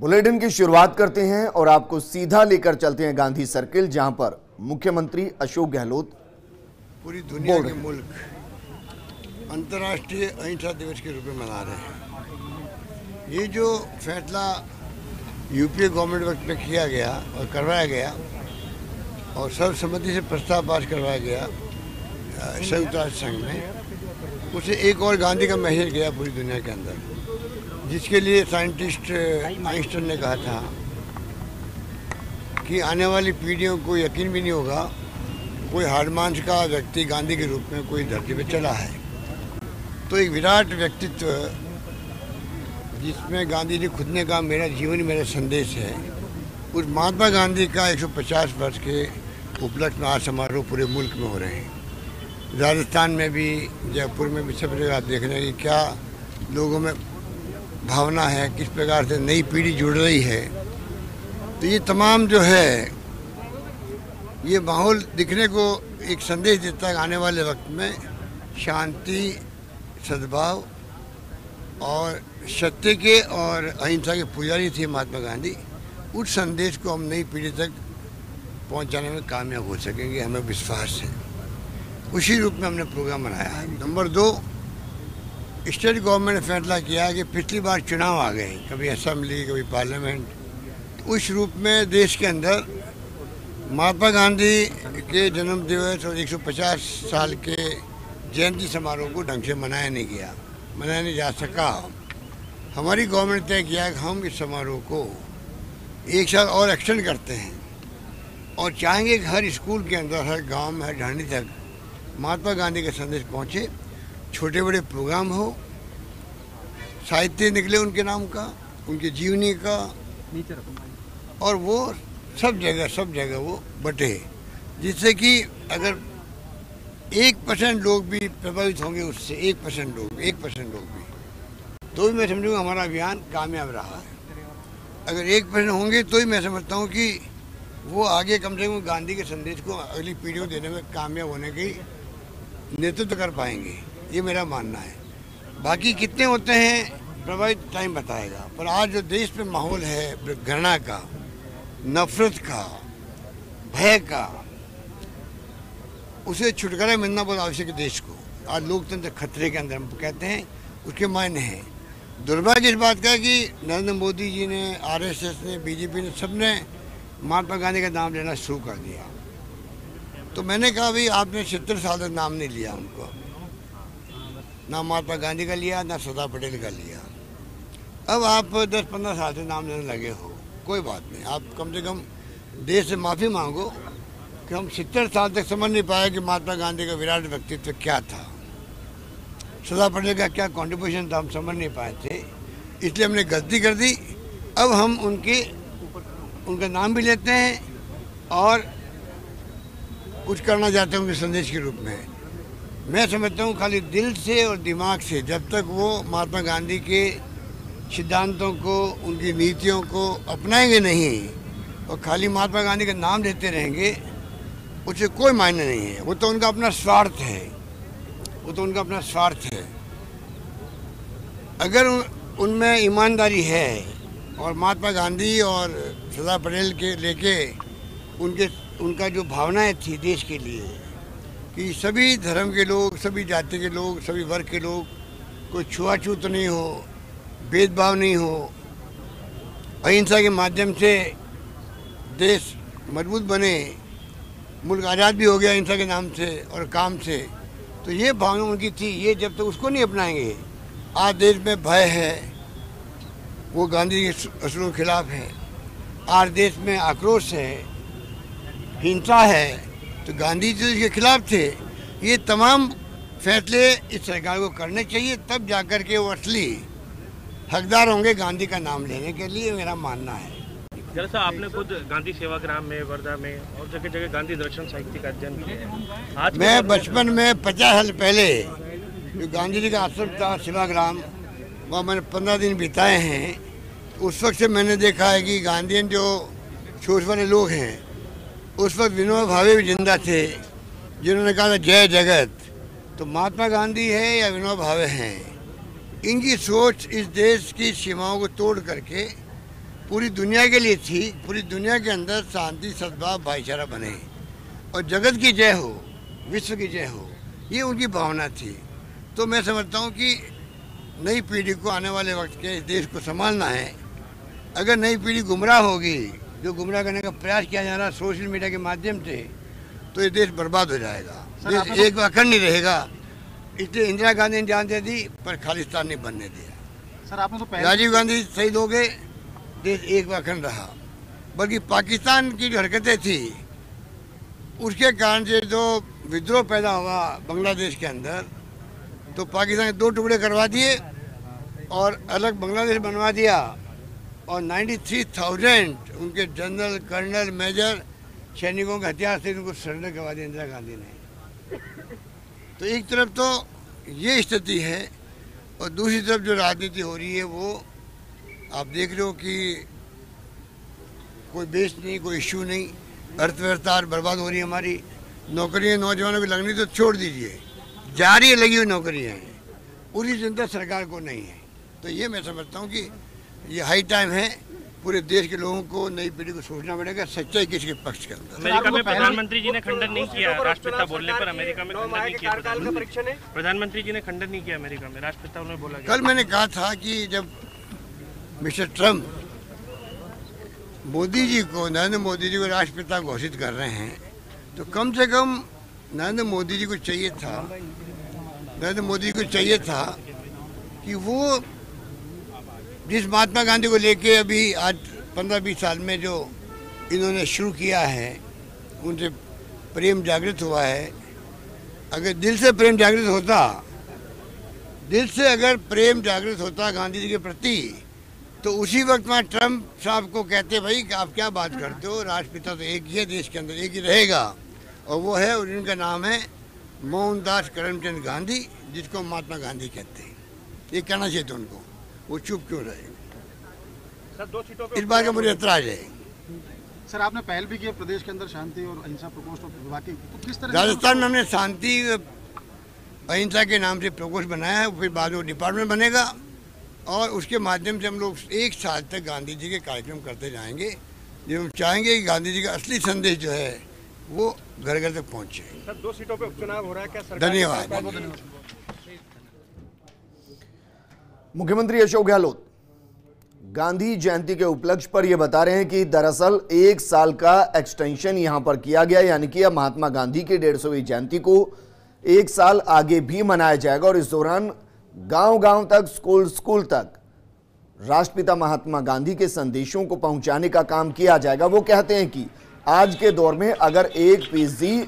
Bulletin की शुरुआत करते हैं और आपको सीधा लेकर चलते हैं गांधी सर्किल जहाँ पर मुख्यमंत्री अशोक गहलोत पूरी दुनिया के मुल्क अंतर्राष्ट्रीय अहिंसा दिवस के रूप में मना रहे हैं। ये जो फैसला यूपीए गवर्नमेंट वक्त में किया गया और करवाया गया और सर्वसम्मति से प्रस्ताव पास करवाया गया संयुक्त राष्ट्र संघ में उसे एक और गांधी का मैसेज गया पूरी दुनिया के अंदर। जिसके लिए साइंटिस्ट आइंस्टाइन ने कहा था कि आने वाली पीढ़ियों को यकीन भी नहीं होगा, कोई हारमांस का व्यक्ति गांधी के रूप में कोई धरती पर चला है। तो एक विराट व्यक्तित्व, जिसमें गांधी जी खुद ने कहा, मेरा जीवन मेरा संदेश है। उस महात्मा गांधी का 150 वर्ष के उपलक्ष्य में आज समारोह पूरे मुल्क में हो रहे हैं। राजस्थान में भी, जयपुर में भी सब जगह देख रहे हैं कि क्या लोगों में भावना है, किस प्रकार से नई पीढ़ी जुड़ रही है। तो ये तमाम जो है, ये माहौल दिखने को एक संदेश देता है आने वाले वक्त में शांति, सद्भाव और सत्य के और अहिंसा के पुजारी थे महात्मा गांधी। उस संदेश को हम नई पीढ़ी तक पहुँचाने में कामयाब हो सकेंगे, हमें विश्वास है। उसी रूप में हमने प्रोग्राम बनाया है। नंबर दो स्टेट गवर्नमेंट ने फैसला किया कि पिछली बार चुनाव आ गए, कभी असम्बली कभी पार्लियामेंट। तो उस रूप में देश के अंदर महात्मा गांधी के जन्म दिवस और 150 साल के जयंती समारोह को ढंग से मनाया नहीं गया, मनाया नहीं जा सका। हमारी गवर्नमेंट तय किया कि हम इस समारोह को एक साल और एक्सटेंड करते हैं और चाहेंगे कि हर स्कूल के अंदर, हर गाँव में, हर ढाणी तक महात्मा गांधी का संदेश पहुँचे। छोटे बड़े प्रोग्राम हो, साहित्य निकले उनके नाम का, उनके जीवनी का, और वो सब जगह सब जगह वो बटे जिससे कि अगर एक परसेंट लोग भी प्रभावित होंगे, उससे एक परसेंट लोग, एक परसेंट लोग भी। तो भी मैं समझूँगा हमारा अभियान कामयाब रहा है। अगर एक परसेंट होंगे तो ही मैं समझता हूँ कि वो आगे कम से कम गांधी के संदेश को अगली पीढ़ियों देने में कामयाब होने की नेतृत्व कर पाएँगे। ये मेरा मानना है। बाकी कितने होते हैं, प्रभावित टाइम बताएगा। पर आज जो देश में माहौल है, घृणा का, नफरत का, भय का, उसे छुटकारा मिलना बहुत आवश्यक है देश को। आज लोकतंत्र खतरे के अंदर, हम कहते हैं, उसके मायने हैं। दुर्भाग्य इस बात का कि नरेंद्र मोदी जी ने, आरएसएस ने, बीजेपी ने सबने महात्मा गांधी का नाम लेना शुरू कर दिया। तो मैंने कहा, भाई, आपने सत्तर साल तक नाम नहीं लिया उनको। ना महात्मा गांधी का लिया, ना सरदार पटेल का लिया। अब आप दस पंद्रह साल से नाम लेने लगे हो। कोई बात नहीं। आप कम से कम देश से माफ़ी मांगो कि हम सत्तर साल तक समझ नहीं पाए कि महात्मा गांधी का विराट व्यक्तित्व क्या था। सरदार पटेल का क्या कॉन्ट्रीब्यूशन था, हम समझ नहीं पाए थे। इसलिए हमने गलती कर दी। अब हम उनके, उनका नाम भी लेते हैं और कुछ करना चाहते हैं उनके संदेश के रूप में। मैं समझता हूँ खाली दिल से और दिमाग से जब तक वो महात्मा गांधी के सिद्धांतों को, उनकी नीतियों को अपनाएँगे नहीं और खाली महात्मा गांधी का नाम लेते रहेंगे उससे कोई मायने नहीं है। वो तो उनका अपना स्वार्थ है। वो तो उनका अपना स्वार्थ है। अगर उनमें ईमानदारी है और महात्मा गांधी और सरदार पटेल के लेके उनके, उनका जो भावनाएँ थी देश के लिए कि सभी धर्म के लोग, सभी जाति के लोग, सभी वर्ग के लोग कोई छुआछूत नहीं हो, भेदभाव नहीं हो। अहिंसा के माध्यम से देश मज़बूत बने, मुल्क आज़ाद भी हो गया अहिंसा के नाम से और काम से। तो ये भावना उनकी थी, ये जब तक तो उसको नहीं अपनाएँगे, आज देश में भय है, वो गांधी के असूलों के खिलाफ है। आज देश में आक्रोश है, हिंसा है तो गांधी जी के खिलाफ थे। ये तमाम फैसले इस सरकार को करने चाहिए तब जाकर के वो असली हकदार होंगे गांधी का नाम लेने के लिए मेरा मानना है। जैसा आपने खुद गांधी सेवा ग्राम में वर्धा में और जगह जगह गांधी दर्शन साहित्य का अध्ययन किया। आज मैं बचपन में पचास साल पहले जो गांधी जी का आश्रम था सेवाग्राम वहाँ मैंने पंद्रह दिन बिताए हैं। उस वक्त से मैंने देखा है कि गांधीयन जो छोटे वाले लोग हैं उस वक्त विनोद भावे भी ज़िंदा थे, जिन्होंने कहा था, जय जगत। तो महात्मा गांधी है या विनोद भावे हैं? इनकी सोच इस देश की सीमाओं को तोड़ करके पूरी दुनिया के लिए थी, पूरी दुनिया के अंदर शांति, सद्भाव, भाईचारा बने। और जगत की जय हो, विश्व की जय हो, ये उनकी भावना थी। तो मैं समझता हूँ कि नई पीढ़ी को आने वाले वक्त के इस देश को संभालना है। अगर नई पीढ़ी गुमराह होगी जो गुमराह करने का प्रयास किया जा रहा है सोशल मीडिया के माध्यम से तो ये देश बर्बाद हो जाएगा। देश एक अखंड नहीं रहेगा। इसलिए इंदिरा गांधी ने जान दे दी पर खालिस्तान नहीं बनने दिया। सर आपने तो पहले राजीव गांधी शहीद हो गए देश एक अखंड रहा। बल्कि पाकिस्तान की जो हरकतें थी उसके कारण से जो विद्रोह पैदा हुआ बांग्लादेश के अंदर तो पाकिस्तान के दो टुकड़े करवा दिए और अलग बांग्लादेश बनवा दिया। और 93,000 उनके जनरल कर्नल मेजर सैनिकों के हथियार से उनको सरेंडर करवा दिया इंदिरा गांधी ने। तो एक तरफ़ तो ये स्थिति है और दूसरी तरफ़ जो राजनीति हो रही है वो आप देख रहे हो कि कोई बेस नहीं कोई इश्यू नहीं अर्थव्यवस्था बर्बाद हो रही है हमारी। नौकरियाँ नौजवानों की लगनी तो छोड़ दीजिए। जारी लगी हुई नौकरियाँ हैं। पूरी जनता सरकार को नहीं है। तो ये मैं समझता हूँ कि ये हाई टाइम है पूरे देश के लोगों को नई पीढ़ी को सोचना पड़ेगा सच्चाई किसके पक्ष के अंदर। अमेरिका में प्रधानमंत्री जी ने खंडन नहीं किया राष्ट्रपिता बोलने पर अमेरिका में खंडन नहीं किया कार्यकाल का परीक्षण है। प्रधानमंत्री जी ने खंडन नहीं किया अमेरिका में राष्ट्रपिता उन्हें बोला कल मैंने कहा था कि जब मिस्टर ट्रंप मोदी जी को नरेंद्र मोदी जी को राष्ट्रपिता घोषित कर रहे हैं तो कम से कम नरेंद्र मोदी जी को चाहिए था नरेंद्र मोदी जी को चाहिए था कि वो जिस महात्मा गांधी को लेके अभी आज पंद्रह बीस साल में जो इन्होंने शुरू किया है, उनसे प्रेम जागृत हुआ है। अगर दिल से प्रेम जागृत होता, दिल से अगर प्रेम जागृत होता गांधी जी के प्रति तो उसी वक्त में ट्रंप साहब को कहते, भाई कि आप क्या बात करते हो? राष्ट्रपिता तो एक ही है, देश के अंदर एक ही रहेगा। और वो है, और इनका नाम है मोहनदास करमचंद गांधी, जिसको महात्मा गांधी कहते हैं। ये कहना चाहिए उनको। वो चुप क्यों रहे? सर दो सीटों पे इस बात का मुझे एतराज़ है। सर आपने पहल भी किया प्रदेश के अंदर शांति और अहिंसा प्रकोष्ठ विभाग तो किस तरह राजस्थान में हमने शांति अहिंसा के नाम से प्रकोष्ठ बनाया है फिर बाद में डिपार्टमेंट बनेगा और उसके माध्यम से हम लोग एक साल तक गांधी जी के कार्यक्रम करते जाएँगे जो हम चाहेंगे कि गांधी जी का असली संदेश जो है वो घर घर तक पहुँचे। सर दो सीटों पर उपचुनाव हो रहा है। क्या धन्यवाद। मुख्यमंत्री अशोक गहलोत, गांधी जयंती के उपलक्ष्य पर यह बता रहे हैं कि दरअसल एक साल का एक्सटेंशन यहाँ पर किया गया, यानी कि अब महात्मा गांधी की डेढ़ सौवीं जयंती को एक साल आगे भी मनाया जाएगा और इस दौरान गाँव गाँव तक स्कूल स्कूल तक राष्ट्रपिता महात्मा गांधी के संदेशों को पहुँचाने का काम किया जाएगा। वो कहते हैं कि आज के दौर में अगर एक पीढ़ी